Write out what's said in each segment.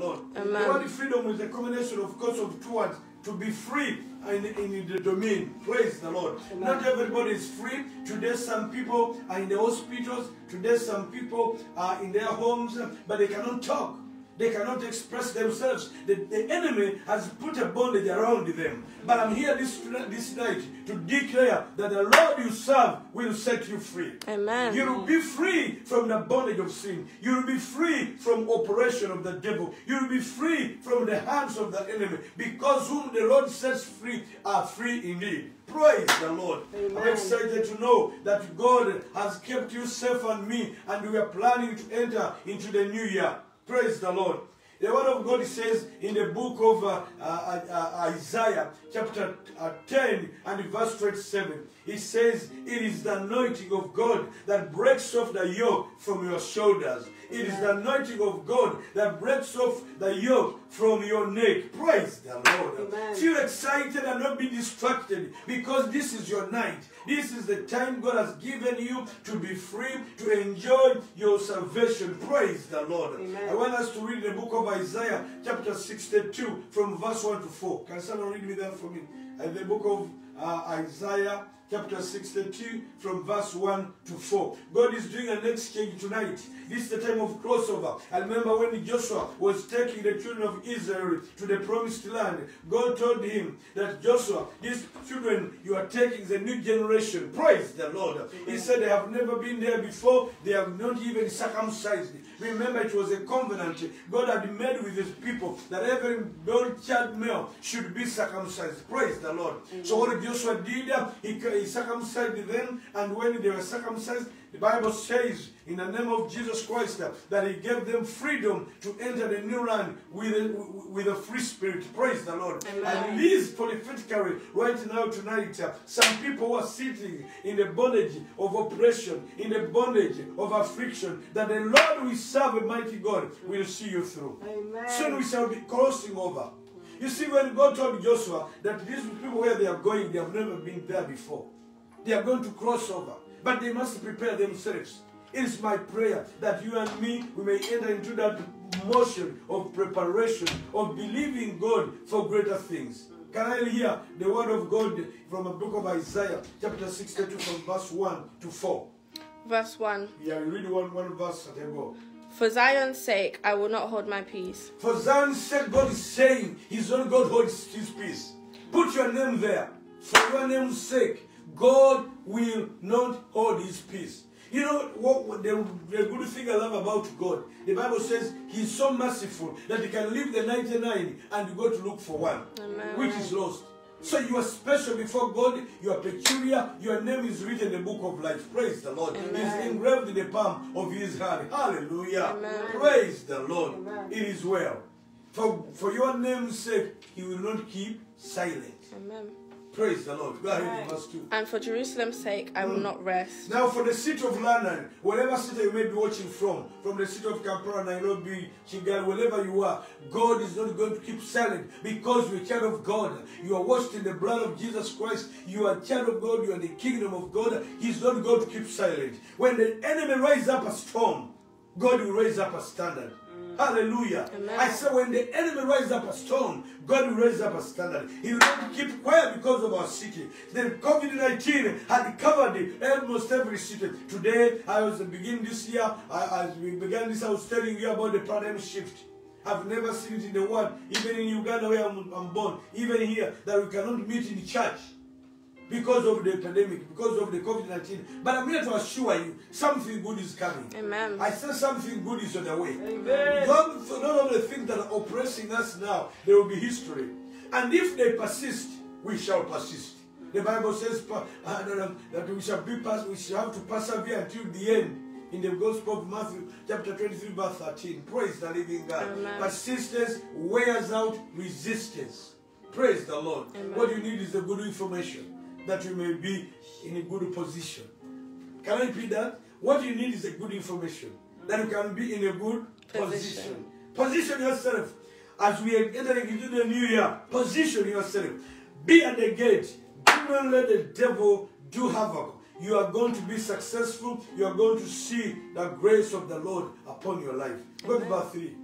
Lord. Amen. The word freedom is a combination, of course, of two words. To be free in, in the domain. Praise the Lord. Not everybody is free. Today, some people are in the hospitals. Today, some people are in their homes, but they cannot talk. They cannot express themselves. The, the enemy has put a bondage around them. But I'm here this, this night to declare that the Lord you serve will set you free. Amen. You will be free from the bondage of sin. You will be free from operation of the devil. You will be free from the hands of the enemy. Because whom the Lord sets free are free indeed. Praise the Lord. I'm excited to know that God has kept you safe and me, and we are planning to enter into the new year. Praise the Lord. The word of God says in the book of uh, uh, uh, Isaiah, chapter uh, 10 and verse 27, it says, It is the anointing of God that breaks off the yoke from your shoulders. It is the anointing of God that breaks off the yoke from your neck. Praise the Lord. Amen. Feel excited and not be distracted because this is your night. This is the time God has given you to be free, to enjoy your salvation. Praise the Lord. Amen. I want us to read the book of Isaiah, chapter 62, from verse 1 to 4. Can someone read me that for me? Uh, the book of uh, Isaiah, chapter 62, from verse 1 to 4. God is doing an exchange tonight. This is the time of crossover. I remember when Joshua was taking the children of Israel to the promised land, God told him that Joshua, these children you are taking a new generation. Praise the Lord. He said they have never been there before, they have not even circumcised. Remember, it was a covenant God had made with his people that every born child male should be circumcised. Praise the Lord. So what Joshua did, he, he circumcised them, and when they were circumcised, the Bible says in the name of Jesus Christ that he gave them freedom to enter the new land with a, with a free spirit. Praise the Lord. Amen. And this prophetically right now tonight, uh, some people who are sitting in the bondage of oppression, in the bondage of affliction, that the Lord we serve, a mighty God, will see you through. Amen. Soon we shall be crossing over. You see, when God told Joshua that these people where they are going, they have never been there before. They are going to cross over, but they must prepare themselves. It is my prayer that you and me we may enter into that motion of preparation, of believing God for greater things. Can I hear the word of God from the book of Isaiah, chapter 62, from verse 1 to 4? Verse 1 Yeah, read one, one verse at a go. For Zion's sake, I will not hold my peace. For Zion's sake, God is saying His own God holds His peace. Put your name there. For your name's sake, God will not hold His peace. You know what, what the, the good thing I love about God? The Bible says He's so merciful that He can leave the 99 and go to look for one, Amen. which is lost. So you are special before God. You are peculiar. Your name is written in the book of life. Praise the Lord. Amen. It's engraved in the palm of His hand. Hallelujah. Amen. Praise the Lord. Amen. It is well. For, for your name's sake, he will not keep silent. Amen. Praise the Lord. Go ahead, Amen. verse 2. And for Jerusalem's sake, I will hmm. not rest. Now, for the city of London, wherever city you may be watching from, from the city of Kampala, Nairobi, Kigali, wherever you are, God is not going to keep silent because you're a child of God. You are washed in the blood of Jesus Christ. You are a child of God. You are in the kingdom of God. He's not going to keep silent. When the enemy rises up a storm, God will raise up a standard. Hallelujah. Amen. I say when the enemy rises up a storm, God will raise up a standard. He will not keep quiet because of our city. The COVID-19 had covered almost every city. Today, I was beginning this year, I, as we began this, I was telling you about the paradigm shift. I've never seen it in the world, even in Uganda where I'm, I'm born, even here, that we cannot meet in church because of the pandemic, because of the COVID-19. But I'm here to assure you, something good is coming. Amen. I say something good is on the way. Amen. Don't, none of the things that are oppressing us now, there will be history. And if they persist, we shall persist. The Bible says uh, that, that we shall be pers- we shall have to persevere until the end. In the Gospel of Matthew, chapter 23, verse 13. Praise the living God. Amen. Persistence wears out resistance. Praise the Lord. Amen. What you need is the good information that you may be in a good position. Can I repeat that? What you need is a good information that you can be in a good position. Position. Position yourself as we are entering into the new year. Position yourself. Be at the gate. Do not let the devil do havoc. You are going to be successful. You are going to see the grace of the Lord upon your life. Go to verse 3.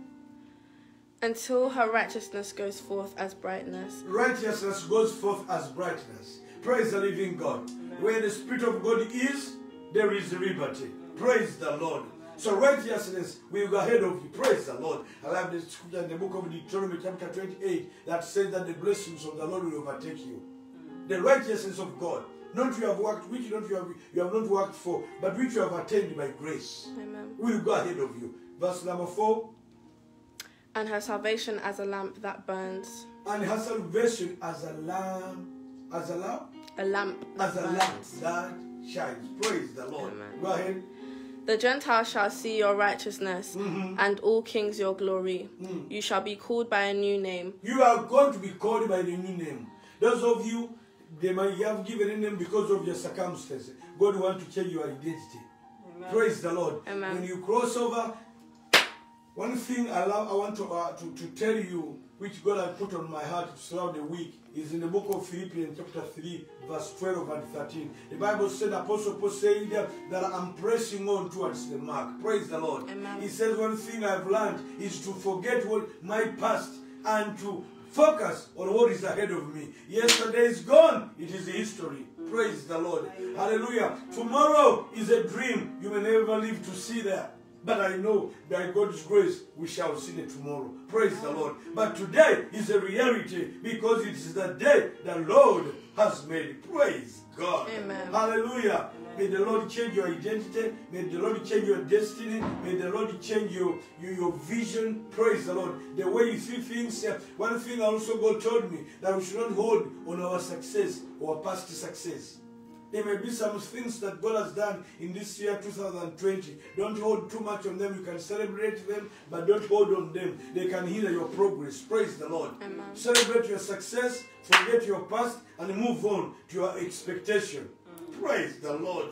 until her righteousness goes forth as brightness. Righteousness goes forth as brightness. Praise the living God. Where the Spirit of God is, there is liberty. Praise the Lord. So righteousness will go ahead of you. Praise the Lord. I love the scripture in the book of Deuteronomy chapter 28 that says that the blessings of the Lord will overtake you. Mm. The righteousness of God. Not you have worked, which not you have you have not worked for, but which you have attained by grace. Amen. Will go ahead of you. Verse number four. And her salvation as a lamp that burns. And her salvation as a lamp, as a lamp, A lamp that as a burns. lamp that shines. Praise the Lord. Amen. Go ahead. The Gentiles shall see your righteousness, Mm-hmm. and all kings your glory. Mm. You shall be called by a new name, You are going to be called by the new name. Those of you, they might have given a name because of your circumstances. God wants to change your identity. Praise the Lord. Amen. When you cross over, one thing I, love, I want to, uh, to, to tell you, which God has put on my heart throughout the week, is in the book of Philippians, chapter 3, verse 12 and 13. The Bible said, Apostle Paul said that I'm pressing on towards the mark. Praise the Lord. Amen. He says, One thing I've learned is to forget what my past and to focus on what is ahead of me. Yesterday is gone, it is history. Praise the Lord. Hallelujah. Tomorrow is a dream. You may never live to see that. But I know by God's grace we shall see it tomorrow. Praise the Lord. But today is a reality because it is the day the Lord has made. Praise God. Amen. Hallelujah. May the Lord change your identity. May the Lord change your destiny. May the Lord change your, your, your vision. Praise the Lord. The way you see things. uh, one thing also God told me that we should not hold on our success or past success. There may be some things that God has done in this year 2020. Don't hold too much on them. You can celebrate them, but don't hold on them. They can hinder your progress. Praise the Lord. Amen. Celebrate your success, forget your past, and move on to your expectation. Praise the Lord.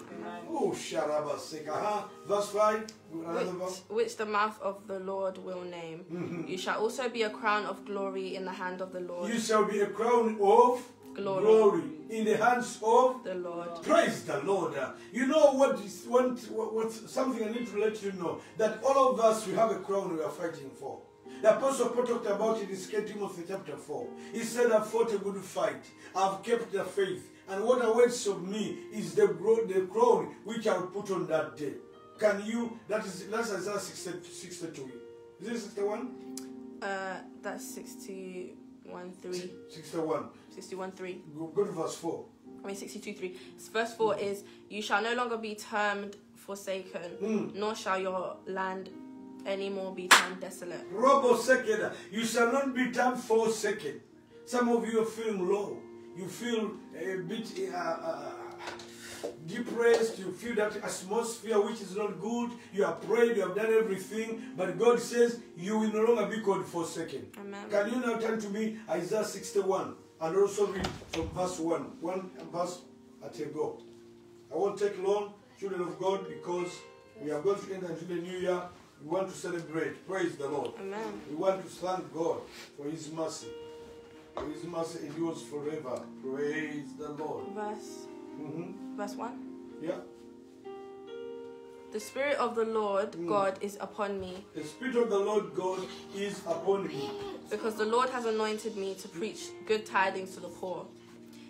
Oh, Sharaba Sekaha. Verse 5. Which, which the mouth of the Lord will name. Mm-hmm. You shall also be a crown of glory in the hand of the Lord. You shall be a crown of Glory. glory in the hands of The Lord. Praise the Lord. You know what is what, what, something I need to let you know that all of us we have a crown we are fighting for. The Apostle Paul talked about it in 2 Timothy chapter 4. He said, I've fought a good fight, I've kept the faith, and what awaits of me is the, the crown which I'll put on that day. Can you that is that's Isaiah 60 62. Is it 61? Uh, that's 61 3. 61. 61 3. Go, to verse 4. I mean 62 3. Verse 4 is, You shall no longer be termed forsaken, Mm. nor shall your land any more be termed desolate. Robo second. You shall not be termed forsaken. Some of you are feeling low. You feel a bit uh, uh, depressed. You feel that atmosphere which is not good. You have prayed. You have done everything. But God says you will no longer be called forsaken. Amen. Can you now turn to me Isaiah 61 and also read from verse 1. One verse at a go. I won't take long, children of God, because we are going to enter into the new year. We want to celebrate. Praise the Lord. Amen. We want to thank God for His mercy. For His mercy endures forever. Praise the Lord. Verse, hmm verse 1. Yeah. The Spirit of the Lord Mm. God is upon me, The Spirit of the Lord God is upon me. because the Lord has anointed me to preach good tidings to the poor.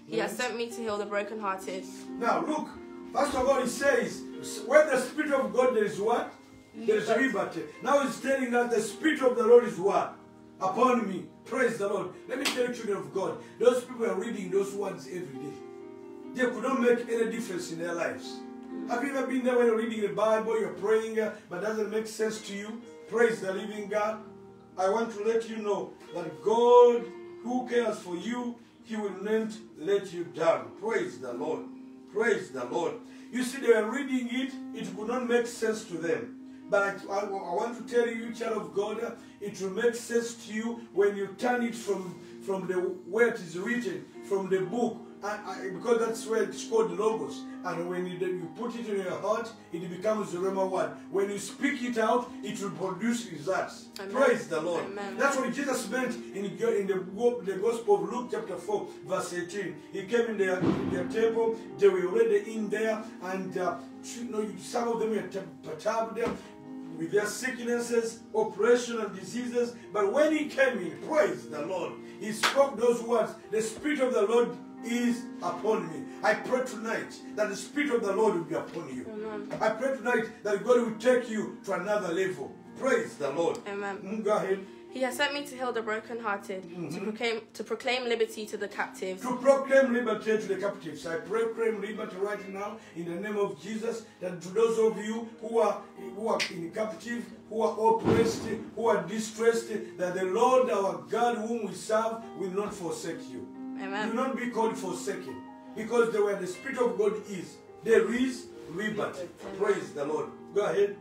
He has sent me to heal the brokenhearted, Now look, first of all, He says, where the Spirit of God there is what? There is liberty. Now He's telling us the Spirit of the Lord is what? Upon me. Praise the Lord. Let me tell you, children of God, those people are reading those words every day. They could not make any difference in their lives. Have you ever been there when you're reading the Bible, you're praying, uh, but doesn't make sense to you? Praise the living God. I want to let you know that God, who cares for you, He will not let you down. Praise the Lord. Praise the Lord. You see, they were reading it, it could not make sense to them. But I, I, want to tell you, child of God, uh, it will make sense to you when you turn it from, from the where it is written, from the book, I, because that's where it's called logos. And when you, you put it in your heart, it becomes the Rhema word. When you speak it out, it will produce results. Amen. Praise the Lord. Amen. That's what Jesus meant in, in the, the Gospel of Luke chapter 4, verse 18. He came in their, in their temple, they were already in there, and uh, you know, some of them were perturbed. with their sicknesses, oppression, and diseases. But when he came in, praise the Lord, he spoke those words The Spirit of the Lord is upon me. I pray tonight that the Spirit of the Lord will be upon you. Amen. I pray tonight that God will take you to another level. Praise the Lord. Amen. Mm, Go ahead. He has sent me to heal the brokenhearted, to proclaim to proclaim liberty to the captives, To proclaim liberty to the captives. I proclaim liberty right now in the name of Jesus. That to those of you who are who are in captive, who are oppressed, who are distressed, that the Lord our God whom we serve will not forsake you. Amen. not be called forsaken. Because the where the Spirit of God is, there is liberty. Praise the Lord. Go ahead.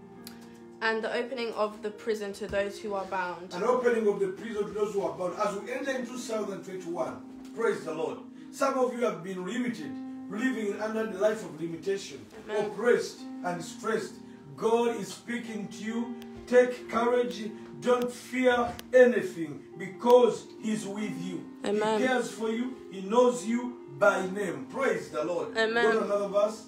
and the opening of the prison to those who are bound. An opening of the prison to those who are bound. As we enter into 2021, praise the Lord. Some of you have been limited, living under the life of limitation, Amen. oppressed and stressed. God is speaking to you. Take courage. Don't fear anything because He's with you. Amen. He cares for you. He knows you by name. Praise the Lord. Amen. Go another verse.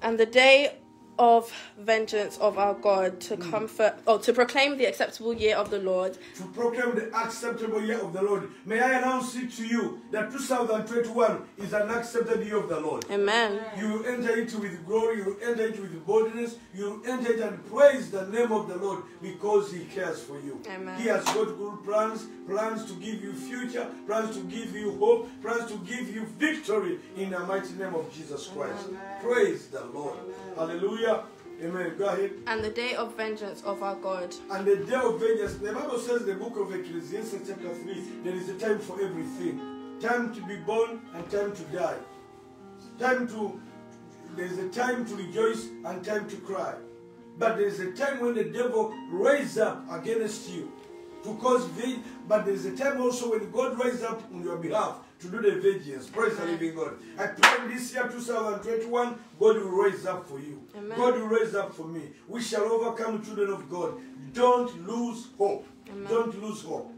And the day of vengeance of our God to Mm. comfort or to proclaim the acceptable year of the Lord to proclaim the acceptable year of the Lord. May I announce it to you that 2021 is an accepted year of the Lord. Amen. You enter it with glory, you enter it with boldness, you enter it and praise the name of the Lord because He cares for you. Amen. He has got good plans, plans to give you future, plans to give you hope, plans to give you victory in the mighty name of Jesus Christ. Praise the Lord. Hallelujah. Amen. Go ahead. And the day of vengeance of our God And the day of vengeance, the Bible says in the book of Ecclesiastes, chapter 3, there is a time for everything. Time to be born and time to die. Time to, there is a time to rejoice and time to cry. But there is a time when the devil rises up against you to cause vengeance. But there is a time also when God rises up on your behalf to do the vengeance. Praise the living God. I pray this year, 2021, God will raise up for you. Amen. God will raise up for me. We shall overcome children of God. Don't lose hope. Amen. Don't lose hope.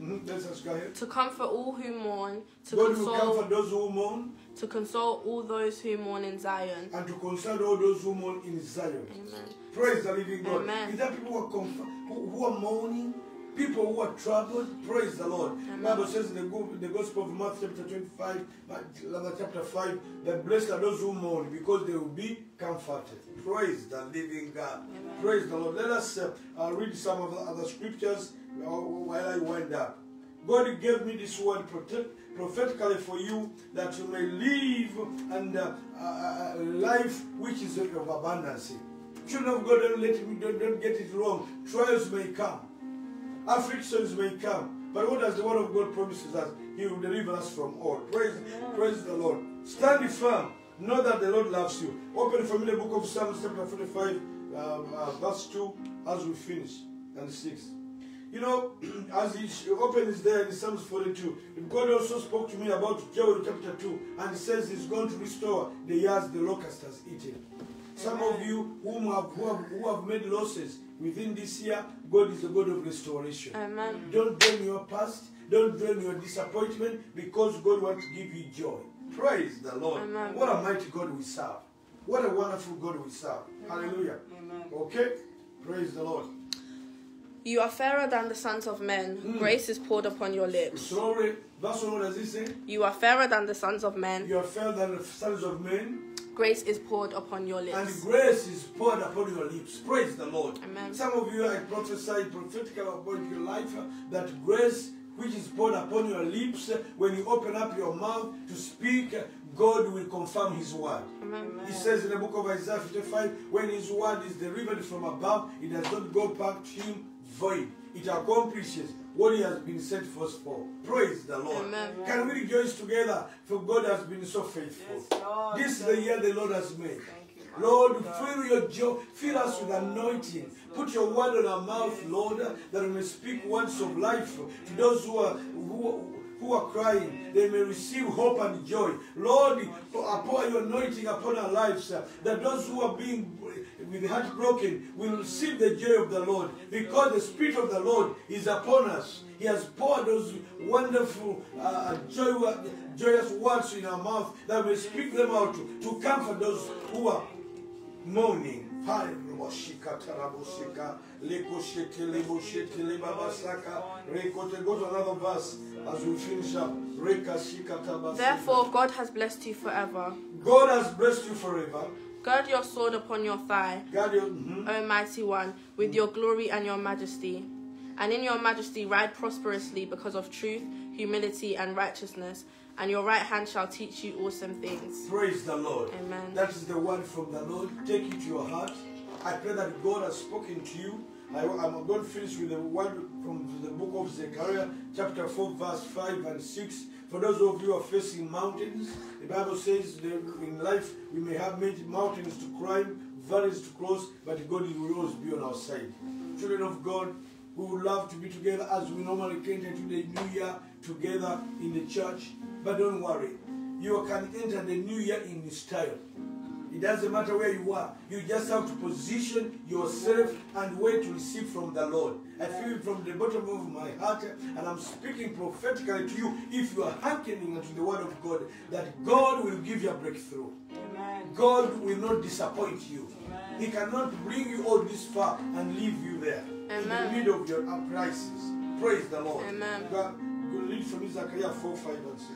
Mm-hmm. Let's just go ahead. to comfort all who mourn, to God will console comfort those who mourn to console all those who mourn in Zion. and to console all those who mourn in Zion. Amen. Praise the living God. Amen. Is there people who are, who, who are mourning? People who are troubled? Praise the Lord. Amen. Bible says in the, the Gospel of Matthew chapter 25, Mark, chapter 5, that blessed are those who mourn because they will be comforted. Praise the living God. Amen. Praise the Lord. Let us uh, uh, read some of the other scriptures uh, while I wind up. God gave me this word prophetically for you that you may live and uh, uh, a life which is of abundance. Children of God, don't let me don't, don't get it wrong. Trials may come, afflictions may come, but what does the word of God promises us? He will deliver us from all. Praise, praise the Lord. Stand firm. Know that the Lord loves you. Open for me the book of Psalms, chapter 45, um, uh, verse 2, as we finish, and 6. You know, as he opens there in Psalms 42, God also spoke to me about Joel chapter 2, and he says he's going to restore the years the locust has eaten. Some of you whom have, who, have, who have made losses within this year, God is a God of restoration. Amen. Don't drain your past, don't drain your disappointment, because God wants to give you joy. Praise the Lord. Amen. What a mighty God we serve. What a wonderful God we serve. Hallelujah. Amen. Okay? Praise the Lord. You are fairer than the sons of men. Hmm. Grace is poured upon your lips. Sorry, 1, what does he say? You are fairer than the sons of men. You are fairer than the sons of men, Grace is poured upon your lips. and grace is poured upon your lips. Praise the Lord. Amen. Some of you, I prophesy prophetically about your life uh, that grace which is poured upon your lips, uh, when you open up your mouth to speak, uh, God will confirm His word. Amen. He says in the book of Isaiah 55, when His word is delivered from above, it does not go back to Him void. It accomplishes what He has been sent for us for. Praise the Lord. Amen. Can we rejoice together? For God has been so faithful. Yes, Lord. This is the year the Lord has made. Lord, fill your joy, fill us with anointing. Put your word on our mouth, Lord, that we may speak words of life to those who are who, who are crying. They may receive hope and joy. Lord, pour your anointing upon our lives, that those who are being with the heart broken we will receive the joy of the Lord, because the Spirit of the Lord is upon us. He has poured those wonderful, uh, joy, joyous words in our mouth that we speak them out to, to comfort those who are mourning. Hai roboshika tarabosika lekoshete leboshete lebabasaka rekote. Go to another verse as we finish up. Rekashika tabasika. Therefore, God has blessed you forever. God has blessed you forever. Gird your sword upon your thigh, your, mhm. O mighty one, with your glory and your majesty. And in your majesty ride prosperously because of truth, humility, and righteousness. And your right hand shall teach you awesome things. praise the Lord. Amen. That is the word from the Lord. Take it to your heart. I pray that God has spoken to you. I, am going to finish with the word from the book of Zechariah, chapter 4, verse 5 and 6. For those of you who are facing mountains, the Bible says that in life we may have many mountains to climb, valleys to cross, but God will always be on our side. Children of God, we would love to be together as we normally enter to the new year together in the church. But don't worry, you can enter the new year in style. It doesn't matter where you are. You just have to position yourself and wait to receive from the Lord. I feel it from the bottom of my heart, and I'm speaking prophetically to you. If you are hearkening unto the word of God, that God will give you a breakthrough. Amen. God will not disappoint you. He cannot bring you all this far and leave you there in the middle of your crisis. Praise the Lord. Amen. God, you read from Zechariah 4, 5, and 6.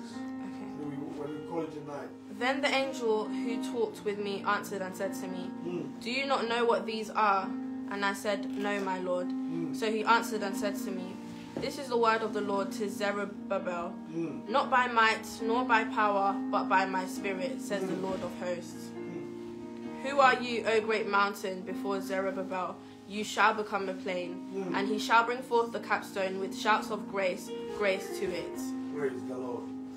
We, when we call it a night. Then the angel who talked with me answered and said to me, Mm. Do you not know what these are? And I said, No, my Lord. Mm. So he answered and said to me, This is the word of the Lord to Zerubbabel. Mm. Not by might nor by power, but by my spirit, says the Lord of hosts. Who are you, O great mountain, before Zerubbabel? You shall become a plain, and he shall bring forth the capstone with shouts of grace, grace to it. Praise the Lord.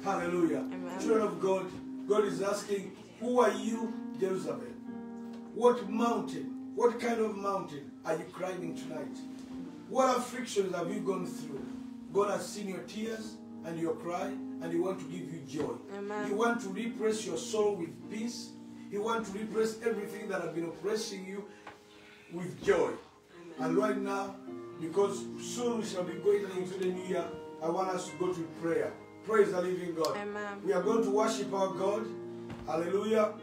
Hallelujah. Amen. Children of God, God is asking, Who are you, Jerusalem? What mountain, what kind of mountain are you climbing tonight? What afflictions have you gone through? God has seen your tears and your cry, and He wants to give you joy. Amen. He wants to repress your soul with peace. He wants to repress everything that has been oppressing you with joy. And right now, because soon we shall be going into the new year, I want us to go to prayer. Praise the living God. Amen. We are going to worship our God. Hallelujah.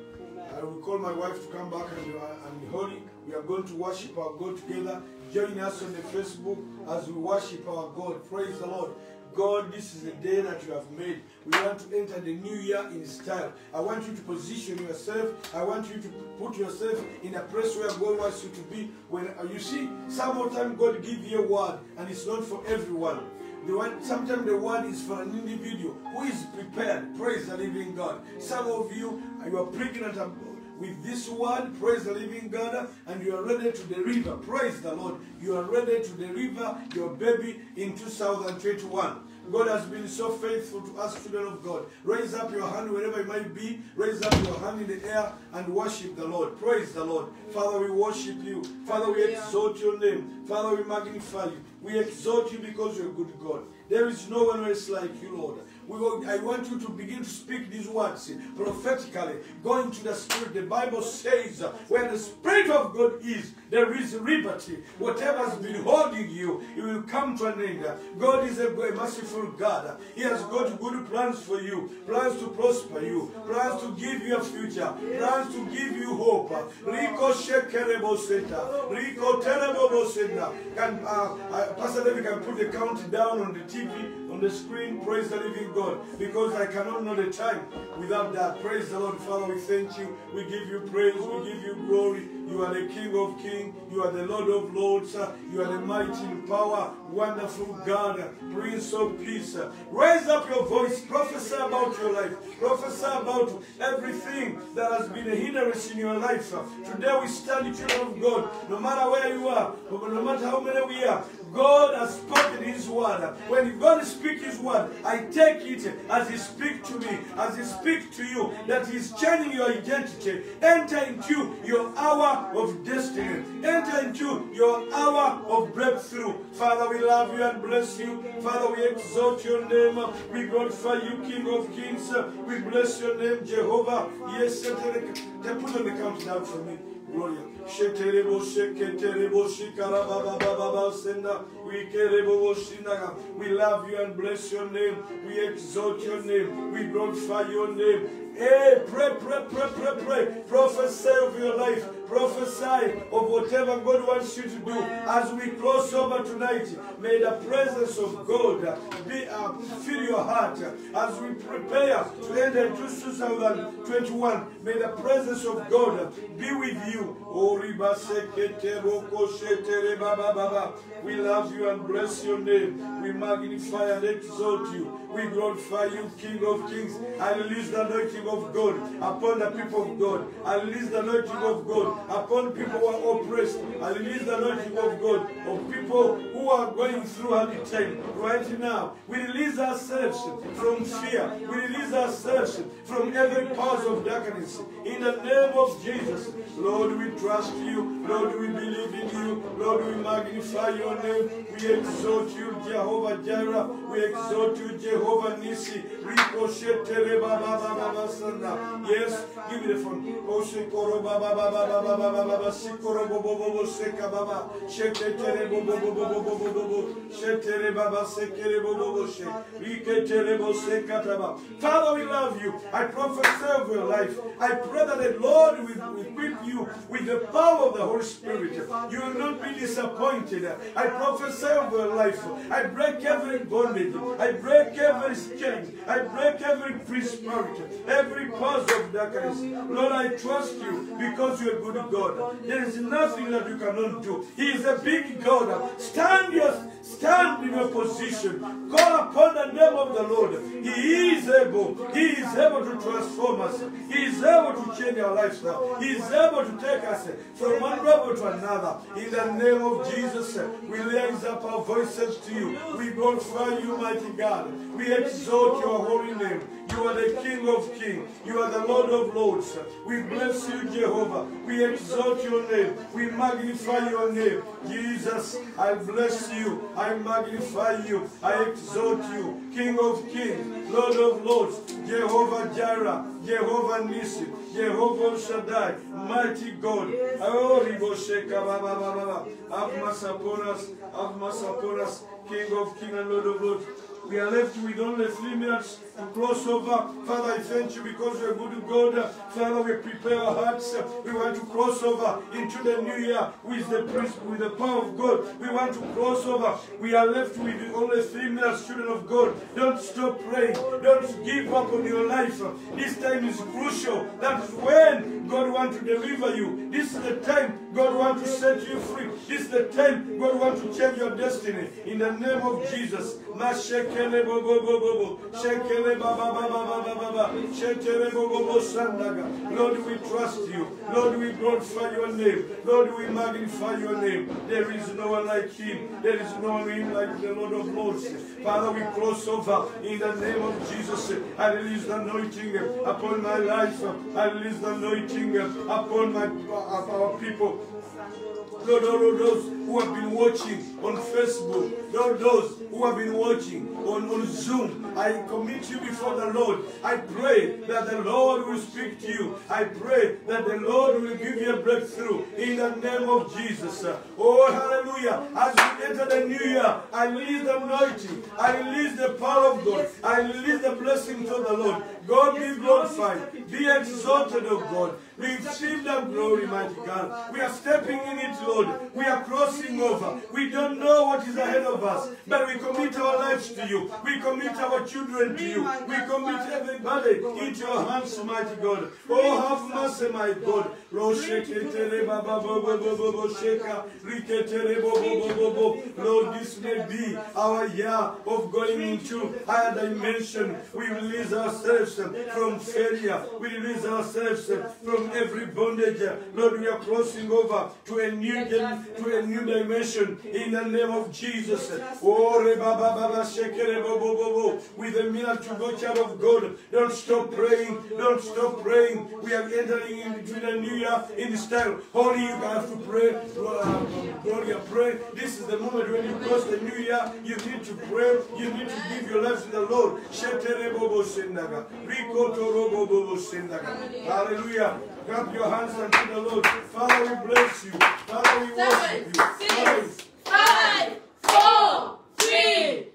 I will call my wife to come back and, uh, and holy. We are going to worship our God together. Join us on the Facebook as we worship our God. Praise the Lord. God, this is the day that you have made. We want to enter the new year in style. I want you to position yourself. I want you to put yourself in a place where God wants you to be. When uh, you see, some of time God give you a word, and it's not for everyone. The word, sometimes the word is for an individual who is prepared. Praise the living God. Some of you, you are pregnant with this word. Praise the living God, and you are ready to deliver. Praise the Lord. You are ready to deliver your baby in 2021. God has been so faithful to us, children of God. Raise up your hand wherever you might be. Raise up your hand in the air and worship the Lord. Praise the Lord. Father, we worship you. Father, we exalt your name. Father, we magnify you. We exalt you because you're a good God. There is no one else like you, Lord. We will, I want you to begin to speak these words prophetically. Go into the Spirit. The Bible says, where the Spirit of God is, there is liberty. Whatever has been holding you, it will come to an end. God is a, merciful God. He has got good plans for you, plans to prosper you, plans to give you a future, plans to give you hope. Rico shekerebo seta, Rico. Can uh, uh, Pastor David can put the countdown on the TV on the screen. Praise the living God, because I cannot know the time without that. Praise the Lord, Father. We thank you. We give you praise. We give you glory. You are the King of Kings. You are the Lord of Lords. You are the mighty in power, wonderful God, Prince of Peace. Raise up your voice. Prophesy about your life. Prophesy about everything that has been a hindrance in your life. Today we stand, children of God. No matter where you are, no matter how many we are, God has spoken His word. When God speaks His word, I take it as He speaks to me, as He speaks to you, that He's changing your identity. Enter into your hour of destiny. Enter into your hour of breakthrough. Father, we love you and bless you. Father, we exalt your name. We glorify you, King of Kings. We bless your name, Jehovah. Yes, put on the countdown for me. Gloria. We love you and bless your name. We exalt your name. We glorify your name. Hey, pray, pray, pray, pray, pray. Prophesy of your life. prophesy of whatever God wants you to do. As we cross over tonight, may the presence of God be uh, fill your heart. As we prepare to enter into 2021, may the presence of God be with you. We love you and bless your name. We magnify and exalt you. We glorify you, King of Kings. I release the anointing of God upon the people of God. I release the anointing of God upon people who are oppressed. I release the anointing of God of people who are going through hard time right now. We release ourselves from fear. We release ourselves from every powers of darkness. In the name of Jesus, Lord, we trust you. Lord, we believe in you. Lord, we magnify your name. We exalt you, Jehovah Jireh. We exalt you, Jehovah Nissi. Yes, give me the phone. Father, we love you. I prophesy over your life. I pray that the Lord will equip you with the power of the Holy Spirit. You will not be disappointed. I prophesy over your life. I break every bondage. I break every chain. I break every principality, every cause of darkness. Lord, I trust you because you're a good God. There is nothing that you cannot do. He is a big God. Stand your Stand in your position. Call upon the name of the Lord. He is able. He is able to transform us. He is able to change our lifestyle. He is able to take us from one level to another. In the name of Jesus, we raise up our voices to you. We glorify you, mighty God. We exalt your holy name. You are the King of kings. You are the Lord of lords. We bless you, Jehovah. We exalt your name. We magnify your name. Jesus, I bless you. Magnify you. I exalt you. King of kings, Lord of lords, Jehovah Jireh, Jehovah Nissi, Jehovah Shaddai, mighty God. Oh, Ribosheka, Baba, Baba, Have mercy upon us. Have mercy upon us. King of kings and Lord of lords. We are left with only three minutes cross over. Father, I thank you because you're a good God. Father, we prepare our hearts. We want to cross over into the new year with the with the power of God. We want to cross over. We are left with only three minutes, children of God. Don't stop praying. Don't give up on your life. This time is crucial. That is when God wants to deliver you. This is the time God wants to set you free. This is the time God wants to change your destiny. In the name of Jesus. Lord, we trust you. Lord, we glorify your name. Lord, we magnify your name. There is no one like him. There is no one like the Lord of Lords. Father, we cross over in the name of Jesus. I release the anointing upon my life. I release the anointing upon my, uh, our people. Lord, all those who have been watching on Facebook, Lord, those who have been watching on, on Zoom, I commit you before the Lord. I pray that the Lord will speak to you. I pray that the Lord will give you a breakthrough in the name of Jesus. Oh, hallelujah. As we enter the new year, I release the anointing. I release the power of God. I release the blessing to the Lord. God be glorified. Be exalted, O God. We receive the glory, mighty God. We are stepping in it, Lord. We are crossing over. We don't know what is ahead of us, but we commit our lives to you. We commit our children to you. We commit everybody into your hands, mighty God. Oh, have mercy, my God. Lord, this may be our year of going into higher dimension. We release ourselves from failure. We release ourselves from every bondage. Uh, Lord, we are crossing over to a new to a new dimension in the name of Jesus. Oh, with the miracle go child of God. Don't stop praying. Don't stop praying. We are entering into the new year in this time. Holy, you have to pray. Gloria, uh, pray. This is the moment when you cross the new year. You need to pray. You need to give your life to the Lord. Hallelujah. Clap your hands unto the Lord. Father, we bless you. Father, we worship you. Seven, six, five, four, three,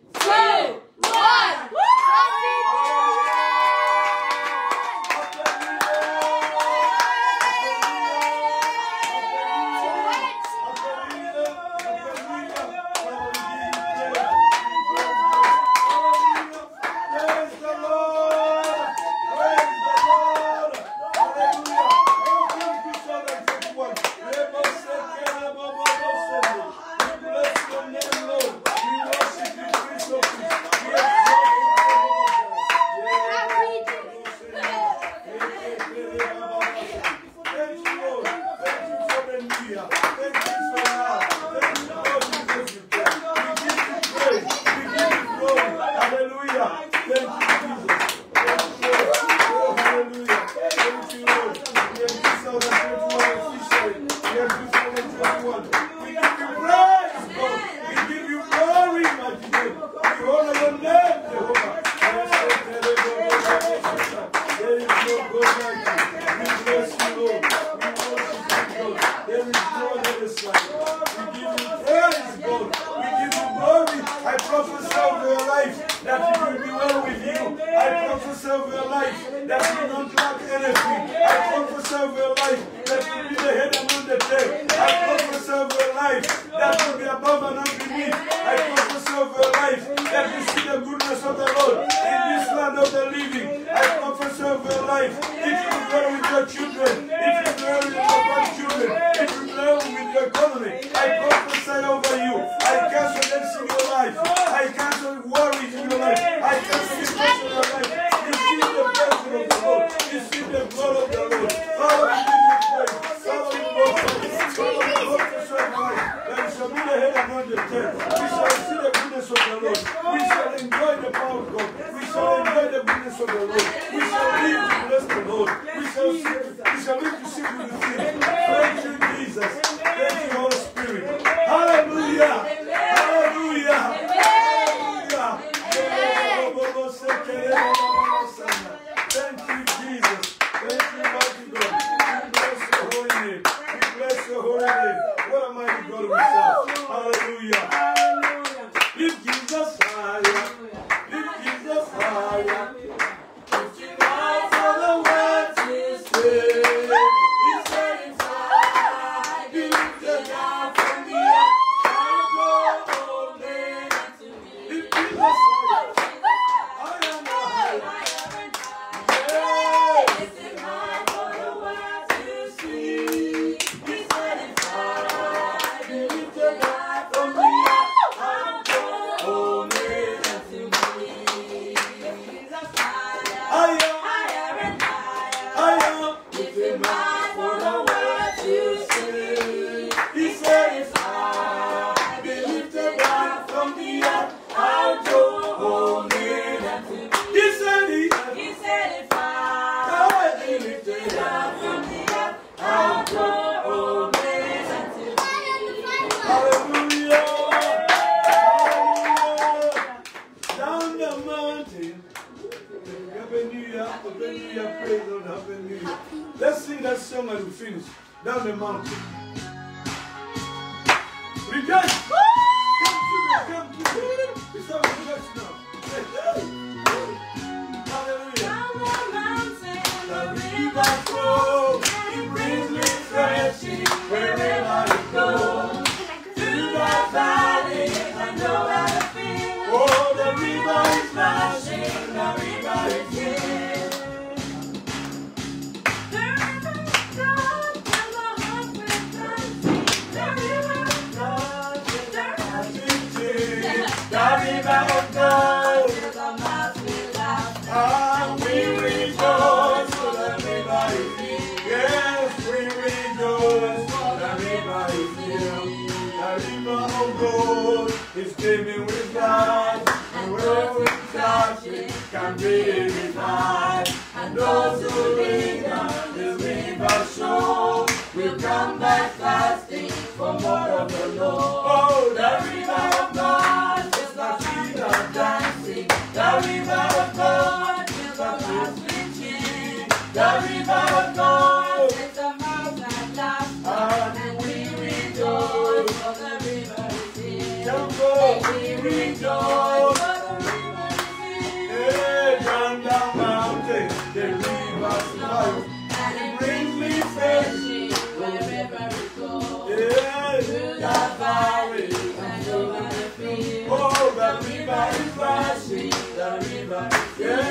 Yeah.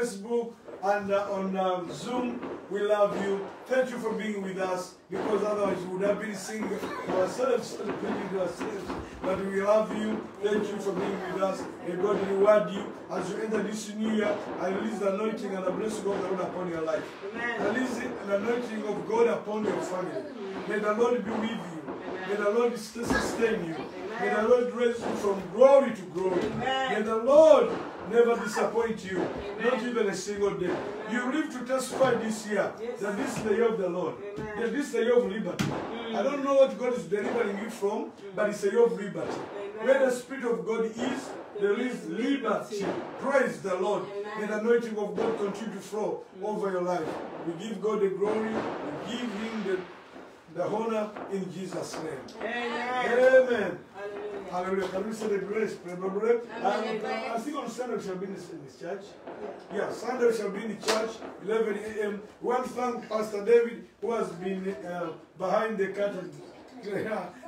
Facebook and uh, on um, Zoom. We love you. Thank you for being with us because otherwise we would have been singing ourselves and preaching to ourselves. But we love you. Thank you for being with us. May God reward you. As you enter this new year, I release the anointing and the blessing of the Lord upon your life. Amen. I release the anointing of God upon your family. May the Lord be with you. May the Lord sustain you. May the Lord raise you from glory to glory. May the Lord never disappoint you, not even a single day. You live to testify this year that this is the year of the Lord, that this is the year of liberty. Mm. I don't know what God is delivering you from, mm. but it's a year of liberty. Where the Spirit of God is, there is liberty. Praise the Lord. May the anointing of God continue to flow mm. over your life. We give God the glory, we give Him the, the honor in Jesus' name. Amen. Hallelujah. Can we say the grace? Um, I think on Sunday we shall be in this, in this church. Yeah, Sunday we shall be in the church, 11 a.m. We want to thank Pastor David who has been uh, behind the curtain.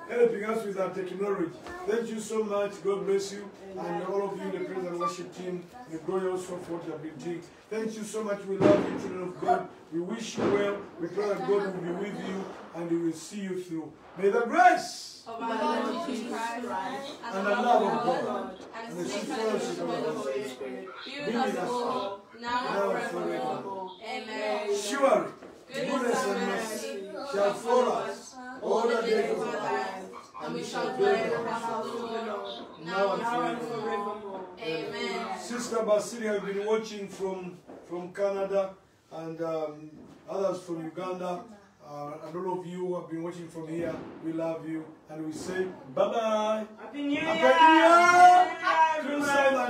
helping us with our technology. Thank you so much. God bless you. And all of you, in the praise and worship team, the glory also for what you have been doing. Thank you so much. We love you, children of God. We wish you well. We pray that God will be with you and He will see you through. May the grace Of our Lord Jesus Christ and the love of God and and the the sweet sweet fellowship fellowship of the of Holy Spirit be be with with us us all, now now and and forevermore. Amen. surely Goodness goodness and and mercy mercy shall shall follow follow us us all the days of our life, and we shall dwell in the house of the Lord now and forevermore. Amen. Sister Basili have been watching from from Canada and um, others from Uganda. Uh, and all of you who have been watching from here, we love you and we say bye bye. Happy New Year! Happy New Year! Happy New Year!